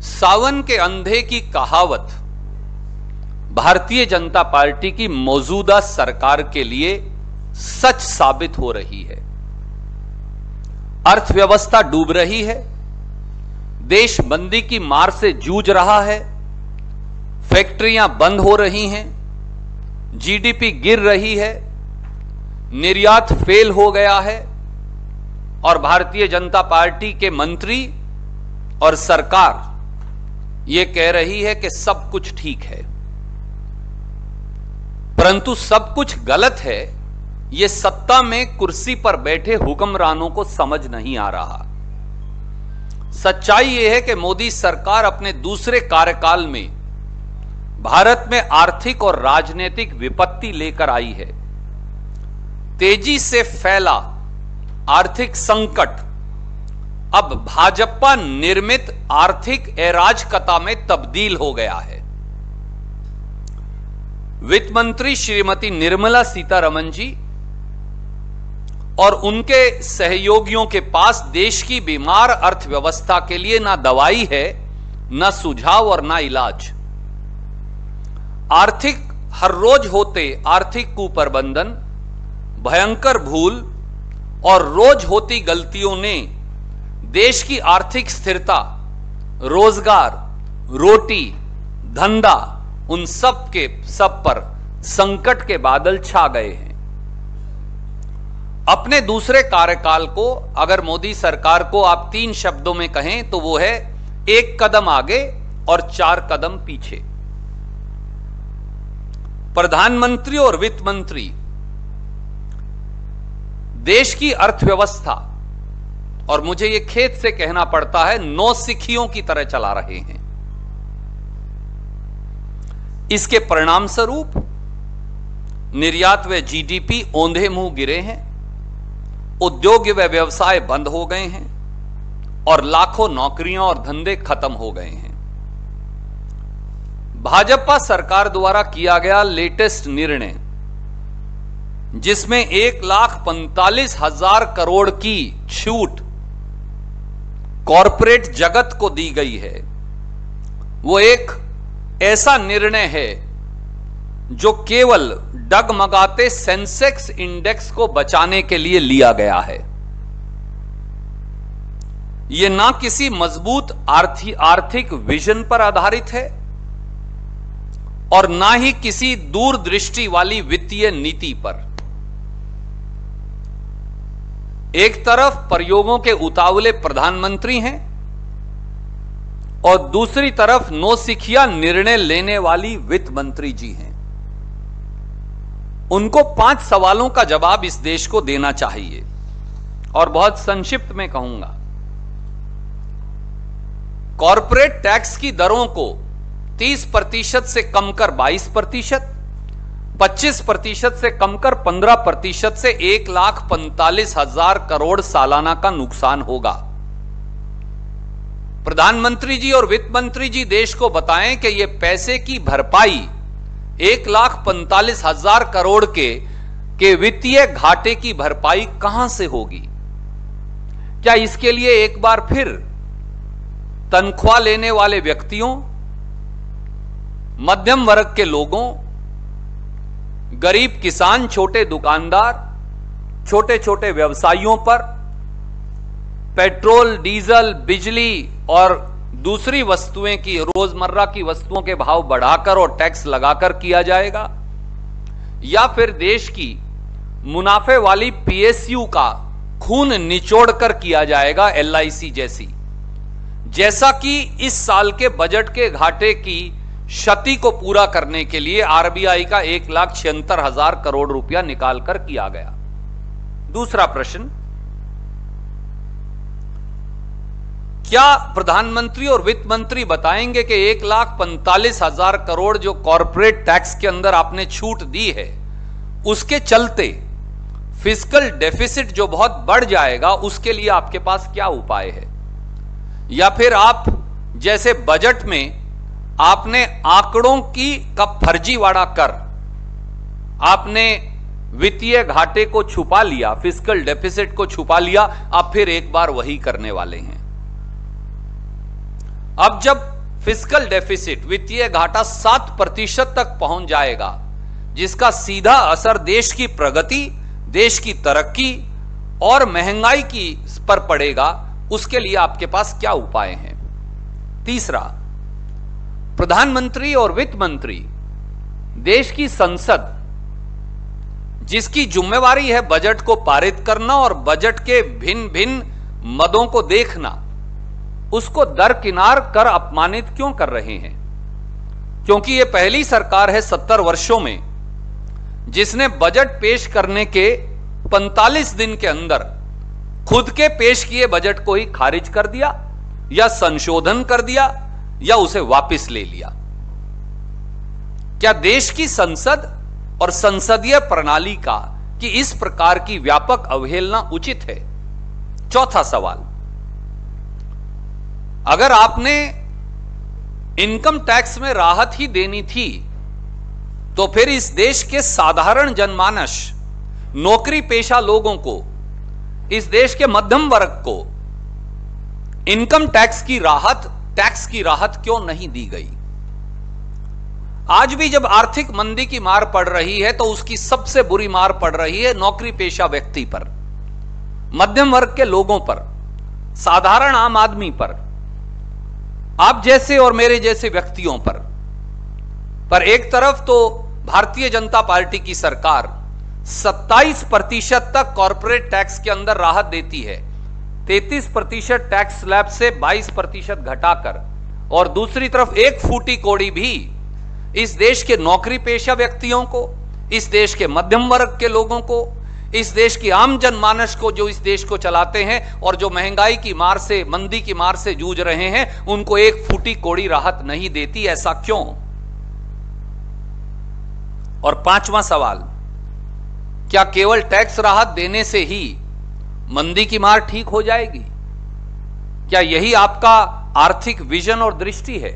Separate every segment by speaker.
Speaker 1: सावन के अंधे की कहावत, भारतीय जनता पार्टी की मौजूदा सरकार के लिए सच साबित हो रही है। अर्थव्यवस्था डूब रही है देश मंदी की मार से जूझ रहा है, फैक्ट्रियाँ बंद हो रही हैं, जीडीपी गिर रही है, निर्यात फेल हो गया है, और भारतीय जनता पार्टी के मंत्री और सरकार यह कह रही है कि सब कुछ ठीक है। परंतु सब कुछ गलत है यह सत्ता में कुर्सी पर बैठे हुक्मरानों को समझ नहीं आ रहा। सच्चाई यह है कि मोदी सरकार अपने दूसरे कार्यकाल में भारत में आर्थिक और राजनीतिक विपत्ति लेकर आई है। तेज़ी से फैला आर्थिक संकट अब भाजपा निर्मित आर्थिक अराजकता में तब्दील हो गया है। वित्त मंत्री श्रीमती निर्मला सीतारमन जी और उनके सहयोगियों के पास देश की बीमार अर्थव्यवस्था के लिए ना दवाई है, ना सुझाव और ना इलाज। आर्थिक हर रोज होते आर्थिक कुप्रबंधन, भयंकर भूल और रोज होती गलतियों ने देश की आर्थिक स्थिरता, रोज़गार, रोटी, धंधा, उन सब के सब पर संकट के बादल छा गए हैं। अपने दूसरे कार्यकाल को अगर मोदी सरकार को आप तीन शब्दों में कहें तो वो है एक कदम आगे और चार कदम पीछे। प्रधानमंत्री और वित्त मंत्री, देश की अर्थव्यवस्था और मुझे यह खेत से कहना पड़ता है, नौ सिखियों की तरह चला रहे हैं। इसके परिणाम स्वरूप निर्यात व जीडीपी औंधे मुँह गिरे हैं, उद्योग व व्यवसाय बंद हो गए हैं, और लाखों नौकरियाँ और धंधे खत्म हो गए हैं। भाजपा सरकार द्वारा किया गया लेटेस्ट निर्णय, जिसमें एक लाख पैंतालीस हज़ार करोड़ की छूट कॉरपोरेट जगत को दी गई है। वो एक ऐसा निर्णय है जो केवल डगमगाते सेंसेक्स इंडेक्स को बचाने के लिए लिया गया है। यह ना किसी मज़बूत आर्थि, आर्थिक विजन पर आधारित है और ना ही किसी दूरदृष्टि वाली वित्तीय नीति पर। एक तरफ़ प्रयोगों के उतावले प्रधानमंत्री हैं और दूसरी तरफ़ नौसिखिया निर्णय लेने वाली वित्त मंत्री जी हैं। उनको पाँच सवालों का जवाब इस देश को देना चाहिए और बहुत संक्षिप्त में कहूँगा। कॉरपोरेट टैक्स की दरों को 30 प्रतिशत से कम कर 22 प्रतिशत 25 प्रतिशत से कम कर 15 प्रतिशत से एक लाख पैंतालीस हज़ार करोड़ सालाना का नुकसान होगा। प्रधानमंत्री जी और वित्त मंत्री जी देश को बताएँ कि ये पैसे की भरपाई एक लाख पैंतालीस हज़ार करोड़ के के वित्तीय घाटे की भरपाई कहाँ से होगी? क्या इसके लिए एक बार फिर तनख्वाह लेने वाले व्यक्तियों, मध्यम वर्ग के लोगों गरीब किसान, छोटे दुकानदार छोटे छोटे व्यवसायियों पर पेट्रोल, डीजल, बिजली और दूसरी वस्तुएँ की, रोज़मर्रा की वस्तुओं के भाव बढ़ाकर और टैक्स लगाकर किया जाएगा। या फिर देश की मुनाफे वाली पीएसयू का खून निचोड़कर किया जाएगा एलआईसी जैसी। जैसा कि इस साल के बजट के घाटे की क्षति को पूरा करने के लिए आरबीआई का एक लाख छिहत्तर हज़ार करोड़ रुपया निकालकर किया गया। दूसरा प्रश्न, क्या प्रधानमंत्री और वित्त मंत्री बताएँगे कि एक लाख पैंतालीस हज़ार करोड़ जो कॉरपोरेट टैक्स के अंदर आपने छूट दी है, उसके चलते फ़िज़िकल डेफिसिट जो बहुत बढ़ जाएगा, उसके लिए आपके पास क्या उपाय है? या फिर आप जैसे बजट में आपने आंकड़ों की का फर्जीवाड़ा कर, आपने वित्तीय घाटे को छुपा लिया, फ़िज़िकल डेफिसिट को छुपा लिया, आप फिर एक बार वही करने वाले हैं। अब जब फ़िज़िकल डेफिसिट, वित्तीय घाटा सात प्रतिशत तक पहुँच जाएगा, जिसका सीधा असर देश की प्रगति, देश की तरक्की और महँगाई की पर पड़ेगा, उसके लिए आपके पास क्या उपाय हैं? तीसरा प्रधानमंत्री और वित्त मंत्री, देश की संसद, जिसकी जिम्मेवारी है बजट को पारित करना और बजट के भिन्न भिन्न मदों को देखना, उसको दरकिनार कर अपमानित क्यों कर रहे हैं? क्योंकि यह पहली सरकार है सत्तर वर्षों में, जिसने बजट पेश करने के 45 दिन के अंदर खुद के पेश किए बजट को ही खारिज कर दिया या संशोधन कर दिया या उसे वापस ले लिया। क्या देश की संसद और संसदीय प्रणाली का कि इस प्रकार की व्यापक अवहेलना उचित है? चौथा सवाल। अगर आपने इनकम टैक्स में राहत ही देनी थी तो फिर इस देश के साधारण जनमानस, नौकरी पेशा लोगों को, इस देश के मध्यम वर्ग को, इनकम टैक्स की राहत टैक्स की राहत क्यों नहीं दी गई? आज भी जब आर्थिक मंदी की मार पड़ रही है तो उसकी सबसे बुरी मार पड़ रही है नौकरी पेशा व्यक्ति पर, मध्यम वर्ग के लोगों पर, साधारण आम आदमी पर, आप जैसे और मेरे जैसे व्यक्तियों पर। पर एक तरफ़ तो भारतीय जनता पार्टी की सरकार 27 प्रतिशत तक कॉरपोरेट टैक्स के अंदर राहत देती है 33 प्रतिशत टैक्स स्लैब से 22 प्रतिशत घटाकर, और दूसरी तरफ़ एक फूटी कोड़ी भी इस देश के नौकरी पेशा व्यक्तियों को, इस देश के मध्यम वर्ग के लोगों को, इस देश की आम जनमानस को जो इस देश को चलाते हैं और जो महँगाई की मार से, मंदी की मार से जूझ रहे हैं, उनको एक फूटी कोड़ी राहत नहीं देती, ऐसा क्यों? और पांचवा सवाल, क्या केवल टैक्स राहत देने से ही मंदी की मार ठीक हो जाएगी। क्या यही आपका आर्थिक विजन और दृष्टि है?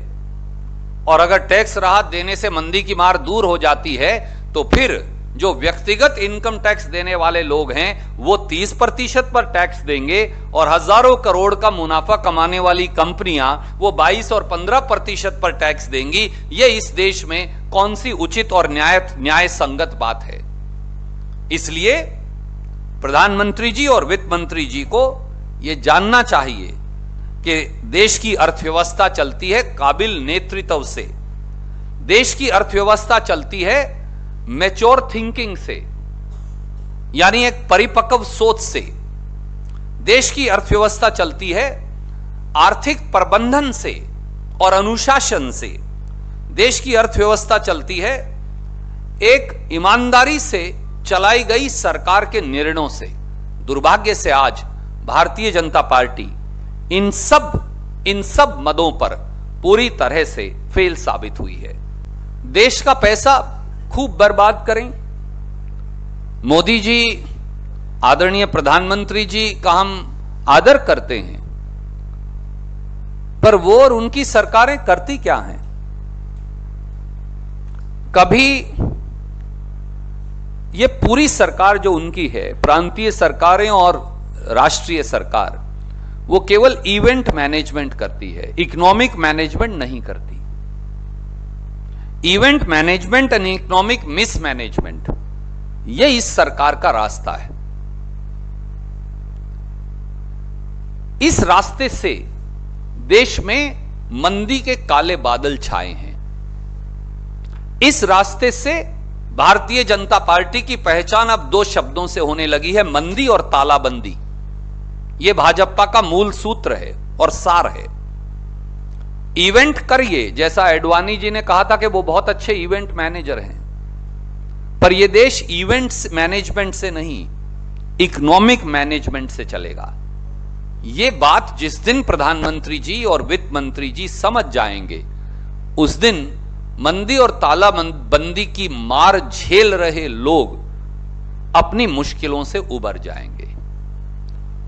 Speaker 1: और अगर टैक्स राहत देने से मंदी की मार दूर हो जाती है तो फिर जो व्यक्तिगत इनकम टैक्स देने वाले लोग हैं, वो 30 प्रतिशत पर टैक्स देंगे और हज़ारों करोड़ का मुनाफा कमाने वाली कंपनियाँ, वो 22 और 15 प्रतिशत पर टैक्स देंगी। ये इस देश में कौन सी उचित और न्याय न्याय संगत बात है? इसलिए प्रधानमंत्री जी और वित्त मंत्री जी को यह जानना चाहिए कि देश की अर्थव्यवस्था चलती है काबिल नेतृत्व से। देश की अर्थव्यवस्था चलती है मेच्योर थिंकिंग से, यानी एक परिपक्व सोच से। देश की अर्थव्यवस्था चलती है आर्थिक प्रबंधन से और अनुशासन से। देश की अर्थव्यवस्था चलती है एक ईमानदारी से चलाई गई सरकार के निर्णयों से, दुर्भाग्य से आज भारतीय जनता पार्टी इन सब इन सब मदों पर पूरी तरह से फेल साबित हुई है। देश का पैसा खूब बर्बाद करें। मोदी जी, आदरणीय प्रधानमंत्री जी का हम आदर करते हैं, पर वो और उनकी सरकारें करती क्या हैं? कभी ये पूरी सरकार जो उनकी है, प्रांतीय सरकारें और राष्ट्रीय सरकार, वो केवल इवेंट मैनेजमेंट करती है इकोनॉमिक मैनेजमेंट नहीं करती। Event management and economic mismanagement ये इस सरकार का रास्ता है। इस रास्ते से देश में मंदी के काले बादल छाए हैं। इस रास्ते से भारतीय जनता पार्टी की पहचान अब दो शब्दों से होने लगी है, मंदी और तालाबंदी। यह भाजपा का मूल सूत्र है और सार है। इवेंट करिए, जैसा एडवाणी जी ने कहा था कि वो बहुत अच्छे इवेंट मैनेजर हैं। पर यह देश इवेंट्स मैनेजमेंट से नहीं, इकोनॉमिक मैनेजमेंट से चलेगा। यह बात जिस दिन प्रधानमंत्री जी और वित्त मंत्री जी समझ जाएँगे, उस दिन मंदी और तालाबंदी की मार झेल रहे लोग अपनी मुश्किलों से उबर जाएँगे।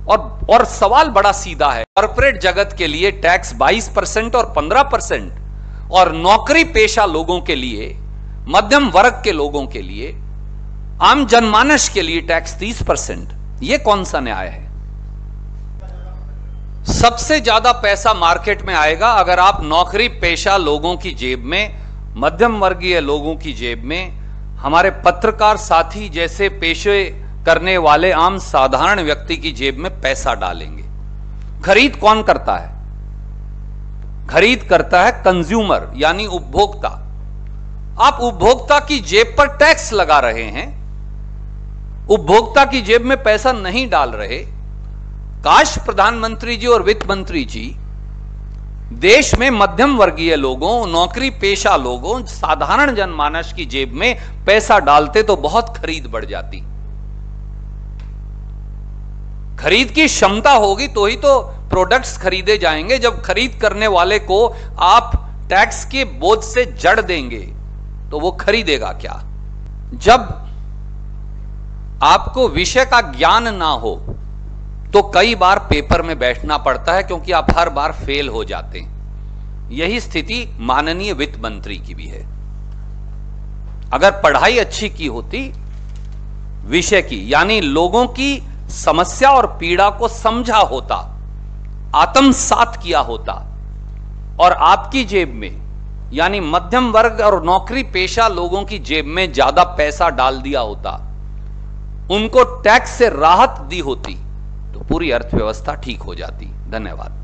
Speaker 1: और और सवाल बड़ा सीधा है कॉरपोरेट जगत के लिए टैक्स 22 परसेंट और 15 परसेंट और नौकरी पेशा लोगों के लिए, मध्यम वर्ग के लोगों के लिए, आम जनमानस के लिए टैक्स 30 परसेंट यह कौन सा न्याय है? सबसे ज़्यादा पैसा मार्केट में आएगा अगर आप नौकरी पेशा लोगों की जेब में मध्यम वर्गीय लोगों की जेब में, हमारे पत्रकार साथी जैसे पेशे करने वाले आम साधारण व्यक्ति की जेब में पैसा डालेंगे। खरीद कौन करता है? खरीद करता है कंज्यूमर यानी उपभोक्ता। आप उपभोक्ता की जेब पर टैक्स लगा रहे हैं। उपभोक्ता की जेब में पैसा नहीं डाल रहे। काश प्रधानमंत्री जी और वित्त मंत्री जी देश में मध्यम वर्गीय लोगों, नौकरी पेशा लोगों, साधारण जनमानस की जेब में पैसा डालते तो बहुत खरीद बढ़ जाती। खरीद की क्षमता होगी तो ही तो प्रोडक्ट्स खरीदे जाएँगे। जब खरीद करने वाले को आप टैक्स के बोझ से जड़ देंगे तो वो खरीदेगा क्या? जब आपको विषय का ज्ञान ना हो तो कई बार पेपर में बैठना पड़ता है क्योंकि आप हर बार फेल हो जाते हैं। यही स्थिति माननीय वित्त मंत्री की भी है। अगर पढ़ाई अच्छी की होती, विषय की, यानी लोगों की समस्या और पीड़ा को समझा होता, आत्मसात किया होता, और आपकी जेब में, यानी मध्यम वर्ग और नौकरी पेशा लोगों की जेब में ज़्यादा पैसा डाल दिया होता, उनको टैक्स से राहत दी होती पूरी अर्थव्यवस्था ठीक हो जाती। धन्यवाद।